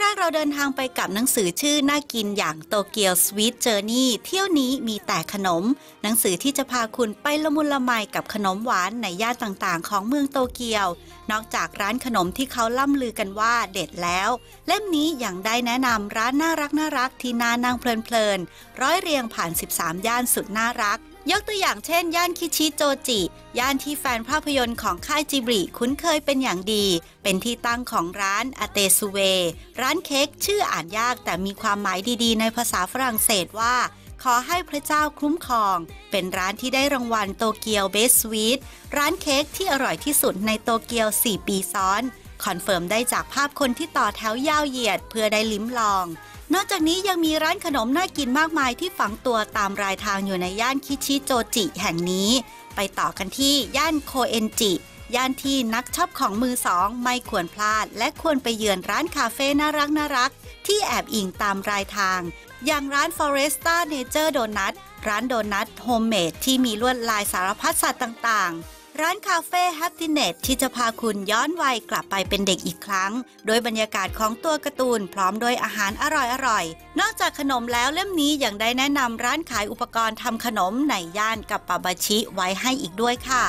แรกเราเดินทางไปกับหนังสือชื่อน่ากินอย่างโตเกียวสวีทเจอร์นี่เที่ยวนี้มีแต่ขนม หนังสือที่จะพาคุณไปละมุนละไมกับขนมหวานในย่านต่างๆ ของเมืองโตเกียว นอกจากร้านขนมที่เขาล่ำลือกันว่าเด็ดแล้ว เล่มนี้ยังได้แนะนำร้านน่ารักน่ารักที่น่านั่งเพลินๆร้อยเรียงผ่าน 13 ย่านสุดน่ารัก ยกตัวอย่างเช่น ย่านคิชิโจจิ ย่านที่แฟนภาพยนตร์ของค่ายจิบริคุ้นเคยเป็นอย่างดี เป็นที่ตั้งของร้าน À tes souhaits ร้านเค้กชื่ออ่านยากแต่มีความหมายดีๆ ในภาษาฝรั่งเศสว่า ขอให้พระเจ้าคุ้มครอง เป็นร้านที่ได้รางวัล Tokyo Best Sweet ร้านเค้กที่อร่อยที่สุดในโตเกียว 4 ปีซ้อน คอนเฟิร์มได้จากภาพคนที่ต่อแถวยาวเหยียดเพื่อได้ลิ้มลอง นอกจากนี้ยังมีร้านขนมน่ากินมากมายที่ฝังตัวตามรายทางอยู่ในย่านคิชิโจจิแห่งนี้ ไปต่อกันที่ย่านโคเอนจิ ย่านที่นักชอบของมือสอง ไม่ควรพลาด และควรไปเยือนร้านคาเฟ่น่ารักน่ารักที่แอบอิงตามรายทาง อย่างร้าน Floresta Nature Donut ร้านโดนัทโฮมเมดที่มีลวดลายสารพัดสัตว์ต่างๆ ร้านคาเฟ่ Happiness ที่จะพาคุณย้อนวัยกลับไปเป็นเด็กอีกครั้ง โดยบรรยากาศของตัวการ์ตูนพร้อมด้วยอาหารอร่อยๆ นอกจากขนมแล้วเล่มนี้ยังได้แนะนำร้านขายอุปกรณ์ทำขนมในย่านคัปปาบาชิไว้ให้อีกด้วยค่ะ